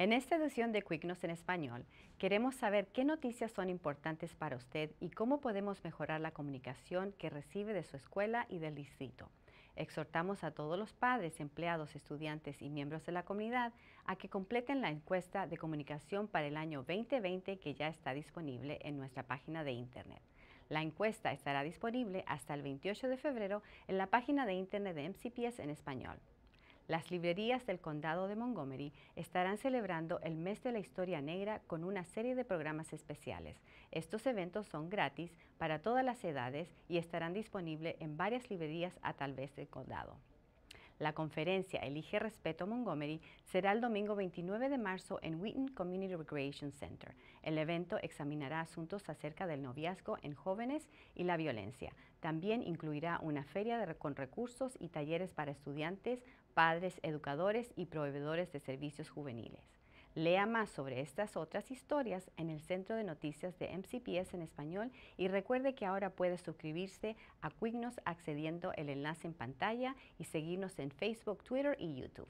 En esta edición de Quicknos en español, queremos saber qué noticias son importantes para usted y cómo podemos mejorar la comunicación que recibe de su escuela y del distrito. Exhortamos a todos los padres, empleados, estudiantes y miembros de la comunidad a que completen la encuesta de comunicación para el año 2020 que ya está disponible en nuestra página de Internet. La encuesta estará disponible hasta el 28 de febrero en la página de Internet de MCPS en español. Las librerías del condado de Montgomery estarán celebrando el mes de la historia negra con una serie de programas especiales. Estos eventos son gratis para todas las edades y estarán disponibles en varias librerías a tal vez del condado. La conferencia Elige Respeto Montgomery será el domingo 29 de marzo en Wheaton Community Recreation Center. El evento examinará asuntos acerca del noviazgo en jóvenes y la violencia. También incluirá una feria con recursos y talleres para estudiantes, padres, educadores y proveedores de servicios juveniles. Lea más sobre estas otras historias en el Centro de Noticias de MCPS en español y recuerde que ahora puede suscribirse a Quignos accediendo el enlace en pantalla y seguirnos en Facebook, Twitter y YouTube.